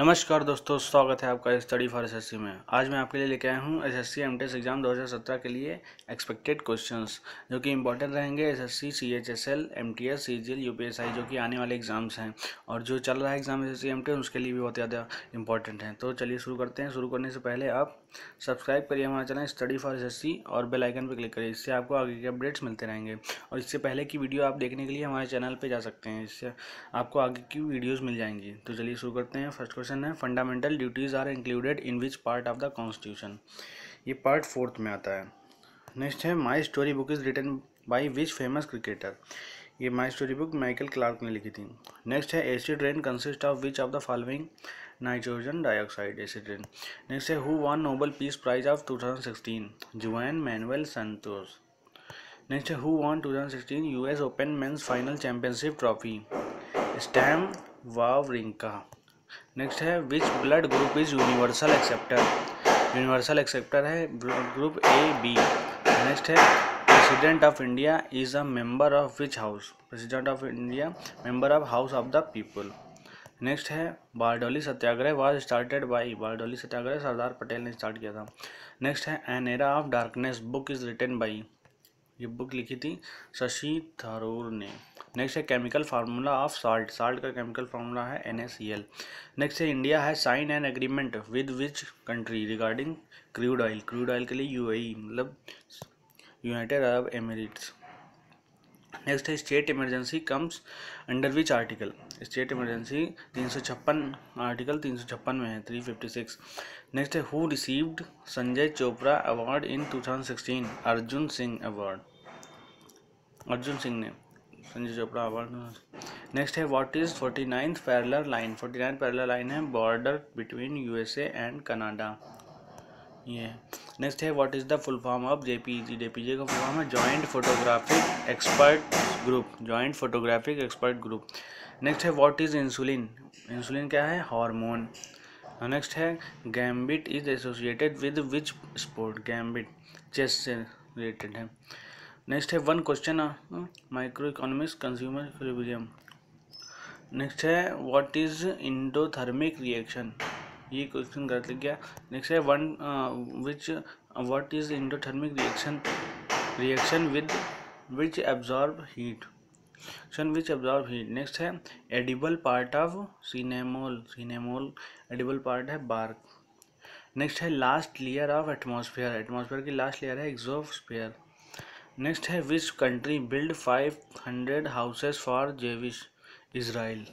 नमस्कार दोस्तों, स्वागत है आपका स्टडी फॉर एसएससी में। आज मैं आपके लिए लेके आया हूँ एसएससी एमटेस एग्ज़ाम 2017 के लिए एक्सपेक्टेड क्वेश्चंस जो कि इंपॉर्टेंट रहेंगे SSC CHSL MTS CGL UPSI जो कि आने वाले एग्ज़ाम्स हैं। और जो चल रहा है एग्ज़ाम एस एस उसके लिए भी बहुत ज़्यादा इंपॉर्टेंट है। तो चलिए शुरू करते हैं। शुरू करने से पहले आप सब्सक्राइब करिए हमारा चैनल स्टडी फॉर एसएससी और बेल आइकन पर क्लिक करिए, इससे आपको आगे के अपडेट्स मिलते रहेंगे। और इससे पहले की वीडियो आप देखने के लिए हमारे चैनल पर जा सकते हैं, इससे आपको आगे की वीडियोज़ मिल जाएँगी। तो चलिए शुरू करते हैं। फ़र्स्ट क्वेश्चन है fundamental duties are included in which part of the constitution ये पार्ट फोर्थ में आता है। नेक्स्ट है my story book is written by which famous cricketer ये my story book Michael Clarke ने लिखी थी। नेक्स्ट है acid rain consist of which of the following nitrogen dioxide acid rain next है who won Nobel peace prize of 2016 Juan Manuel Santos next है who won 2016 US Open men's final championship trophy Stan Wawrinka next है which blood group is universal acceptor universal acceptor है group A B next है president of India is a member of which house president of India member of house of the people next है Bardoli Satyagraha was started by Bardoli Satyagraha Sardar Patel ने start किया था. Next है an era of darkness book is written by ये book लिखी थी, शशि थरूर ने. Next है chemical formula of salt salt का केमिकल फार्मूला है एनएससीएल नेक्स्ट है इंडिया है sign and agreement with which country regarding crude oil crude oil के लिए यूएई मतलब यूनाइटेड अरब एमिरेट्स नेक्स्ट है state emergency comes under which article state emergency तीन सौ छप्पन आर्टिकल तीन सौ छप्पन में है थ्री फिफ्टी सिक्स नेक्स्ट है who received Sanjay Chopra award in two thousand sixteen Arjun Singh award Arjun Singh ने. संजय चोपड़ा अवार्ड नेक्स्ट है what is forty ninth parallel line forty nine parallel line है border between USA and Canada ये next है what is the full form of JPG JPG का full form है joint photographic expert group joint photographic expert group next है what is insulin insulin क्या है? Hormone next है gambit is associated with which sport gambit chess से related है। Next है one question micro economics consumer equilibrium next है what is endothermic reaction ये question गलत लिख गया। नेक्स्ट है one which what is endothermic reaction reaction with which absorb heat sun which absorb heat next है edible part of cinnamon cinnamon edible part है bark next है last layer of atmosphere atmosphere की last layer है exosphere next है which country build five hundred houses for Jewish Israel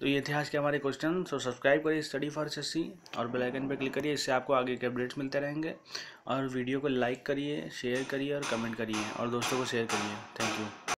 तो ये थे आज के हमारे क्वेश्चन सो सब्सक्राइब करिए स्टडी फॉर एस और बेल आइकन पर क्लिक करिए, इससे आपको आगे के अपडेट्स मिलते रहेंगे। और वीडियो को लाइक करिए शेयर करिए और कमेंट करिए, और दोस्तों को शेयर करिए। Thank you